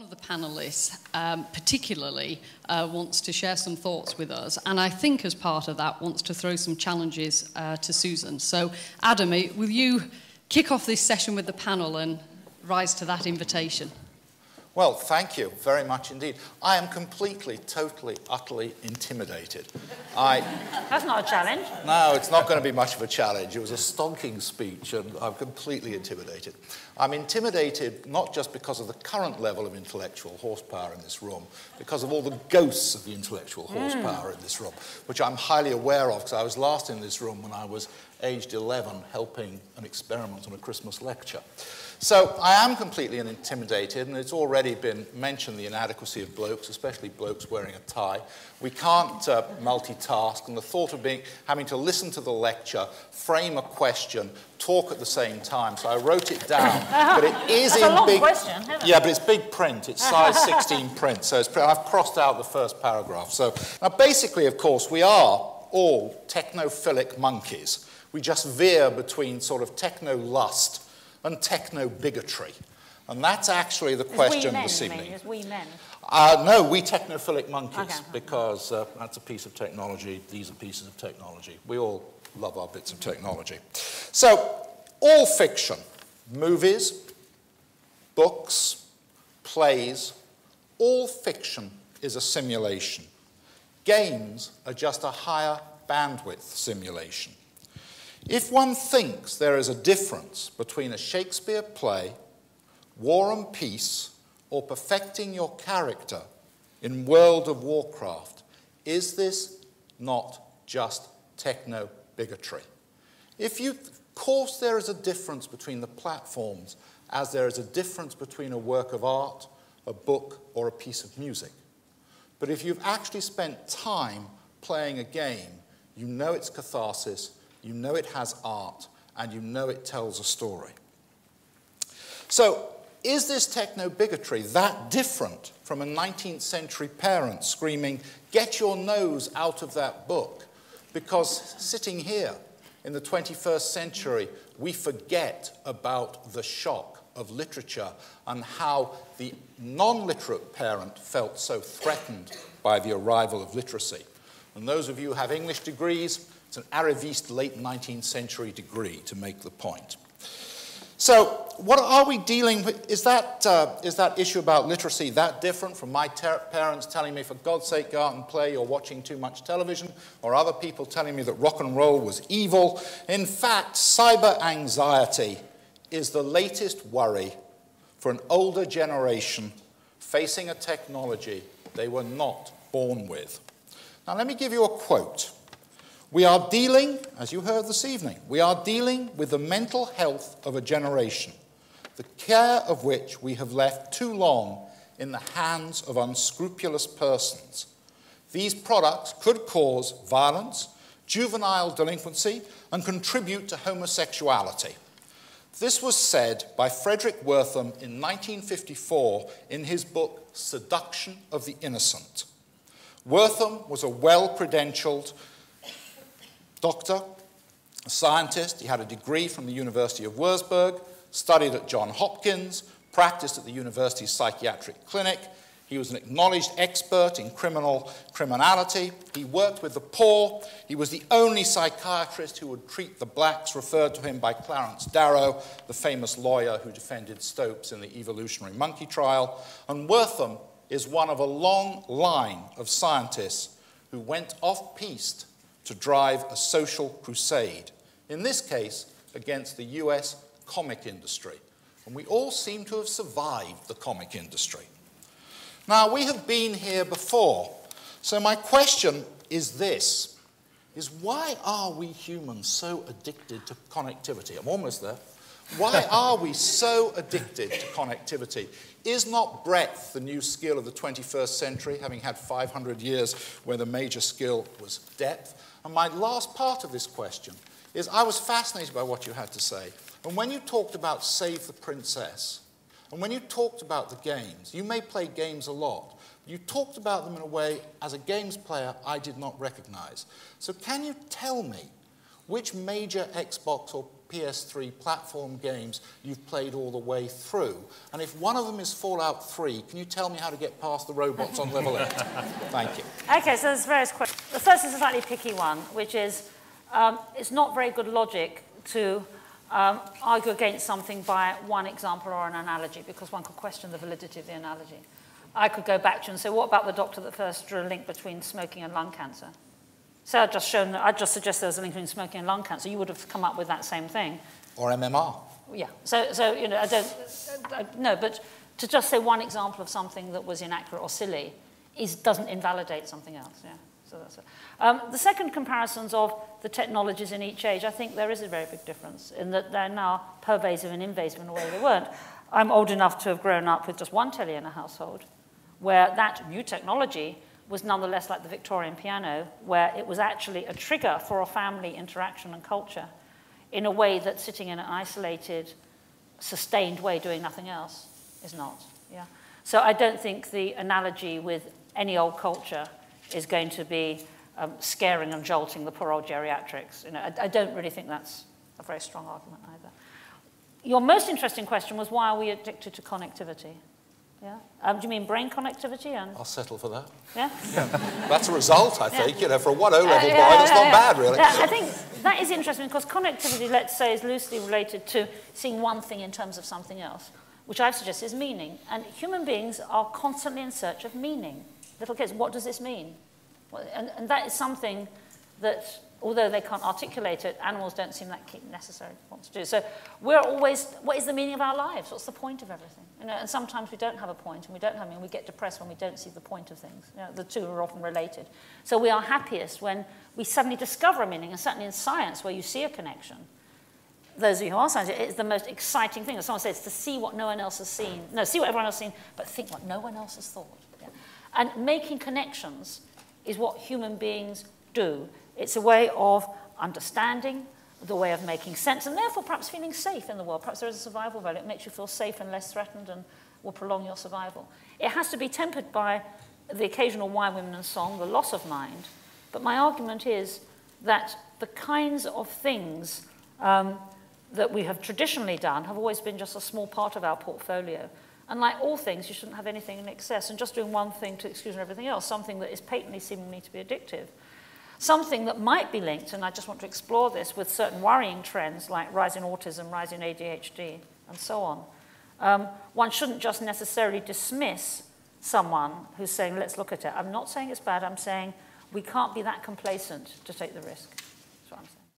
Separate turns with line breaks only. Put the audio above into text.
One of the panelists, um, particularly, uh, wants to share some thoughts with us, and I think as part of that wants to throw some challenges uh, to Susan. So, Adam, will you kick off this session with the panel and rise to that invitation?
Well, thank you very much indeed. I am completely, totally, utterly intimidated. I,
That's not a challenge.
No, it's not going to be much of a challenge. It was a stonking speech, and I'm completely intimidated. I'm intimidated not just because of the current level of intellectual horsepower in this room, because of all the ghosts of the intellectual hmm. horsepower mm. in this room, which I'm highly aware of because I was last in this room when I was aged 11 helping an experiment on a Christmas lecture. So I am completely intimidated, and it's already been mentioned the inadequacy of blokes, especially blokes wearing a tie. We can't uh, multitask, and the thought of being, having to listen to the lecture, frame a question, talk at the same time. So I wrote it down, but it is
That's
in
a long
big.
Question,
yeah, but it's big print. It's size 16 print, so I've crossed out the first paragraph. So now, basically, of course, we are all technophilic monkeys. We just veer between sort of techno lust and techno bigotry. And that's actually the question
men,
this evening.
We men?
Uh, no, we technophilic monkeys, okay. because uh, that's a piece of technology, these are pieces of technology. We all love our bits of technology. So, all fiction, movies, books, plays, all fiction is a simulation. Games are just a higher bandwidth simulation. If one thinks there is a difference between a Shakespeare play, War and Peace, or perfecting your character in World of Warcraft, is this not just techno bigotry? If you, of course, there is a difference between the platforms, as there is a difference between a work of art, a book, or a piece of music. But if you've actually spent time playing a game, you know its catharsis you know it has art, and you know it tells a story. So, is this techno bigotry that different from a 19th century parent screaming, Get your nose out of that book? Because sitting here in the 21st century, we forget about the shock of literature and how the non literate parent felt so threatened by the arrival of literacy. And those of you who have English degrees, it's an arriviste late 19th century degree to make the point. So, what are we dealing with? Is that, uh, is that issue about literacy that different from my parents telling me, for God's sake, go out and play, you're watching too much television, or other people telling me that rock and roll was evil? In fact, cyber anxiety is the latest worry for an older generation facing a technology they were not born with. Now, let me give you a quote. We are dealing, as you heard this evening, we are dealing with the mental health of a generation, the care of which we have left too long in the hands of unscrupulous persons. These products could cause violence, juvenile delinquency, and contribute to homosexuality. This was said by Frederick Wertham in 1954 in his book Seduction of the Innocent. Wertham was a well credentialed doctor, a scientist. He had a degree from the University of Würzburg, studied at Johns Hopkins, practiced at the university's psychiatric clinic. He was an acknowledged expert in criminal criminality. He worked with the poor. He was the only psychiatrist who would treat the blacks, referred to him by Clarence Darrow, the famous lawyer who defended Scopes in the evolutionary monkey trial. And Wertham is one of a long line of scientists who went off piste to drive a social crusade, in this case, against the US comic industry. And we all seem to have survived the comic industry. Now, we have been here before, so my question is this, is why are we humans so addicted to connectivity? I'm almost there. Why are we so addicted to connectivity? Is not breadth the new skill of the 21st century, having had 500 years where the major skill was depth? And my last part of this question is I was fascinated by what you had to say. And when you talked about Save the Princess, and when you talked about the games, you may play games a lot. You talked about them in a way, as a games player, I did not recognize. So can you tell me which major Xbox or PS3 platform games you've played all the way through? And if one of them is Fallout 3, can you tell me how to get past the robots on level 8? Thank you.
Okay, so there's various questions. The first is a slightly picky one, which is um, it's not very good logic to um, argue against something by one example or an analogy because one could question the validity of the analogy. I could go back to you and say, what about the doctor that first drew a link between smoking and lung cancer? So I'd just shown, I'd just suggested there's a link between smoking and lung cancer. You would have come up with that same thing.
Or MMR.
Yeah. So, so you know, I don't, I, no, but to just say one example of something that was inaccurate or silly is, doesn't invalidate something else. Yeah. So that's it. Um, the second comparisons of the technologies in each age, I think there is a very big difference in that they're now pervasive and invasive in a way they weren't. I'm old enough to have grown up with just one telly in a household where that new technology was nonetheless like the Victorian piano, where it was actually a trigger for a family interaction and culture in a way that sitting in an isolated, sustained way doing nothing else is not. Yeah. So I don't think the analogy with any old culture is going to be um, scaring and jolting the poor old geriatrics. You know, I, I don't really think that's a very strong argument either. Your most interesting question was why are we addicted to connectivity? Yeah. Um, do you mean brain connectivity? And
I'll settle for that.
yeah.
yeah. That's a result, I think. Yeah. You know, for a 1 O level uh, yeah, boy, that's not bad, really.
I think that is interesting because connectivity, let's say, is loosely related to seeing one thing in terms of something else, which I've suggested is meaning. And human beings are constantly in search of meaning. Little kids, what does this mean? And, and that is something that, although they can't articulate it, animals don't seem that necessary to want to do. So we're always, what is the meaning of our lives? What's the point of everything? You know, and sometimes we don't have a point, and we don't have, mean, we get depressed when we don't see the point of things. You know, the two are often related. So we are happiest when we suddenly discover a meaning, and certainly in science, where you see a connection. Those of you who are scientists, it's the most exciting thing. As someone says, to see what no one else has seen. No, see what everyone else has seen, but think what no one else has thought. Yeah. And making connections is what human beings do. It's a way of understanding, the way of making sense, and therefore perhaps feeling safe in the world. Perhaps there is a survival value. It makes you feel safe and less threatened and will prolong your survival. It has to be tempered by the occasional wine, women, and song, the loss of mind. But my argument is that the kinds of things um, that we have traditionally done have always been just a small part of our portfolio. And like all things, you shouldn't have anything in excess. And just doing one thing to excuse everything else, something that is patently seemingly to be addictive, Something that might be linked, and I just want to explore this, with certain worrying trends like rising autism, rising ADHD, and so on. Um, one shouldn't just necessarily dismiss someone who's saying, let's look at it. I'm not saying it's bad, I'm saying we can't be that complacent to take the risk.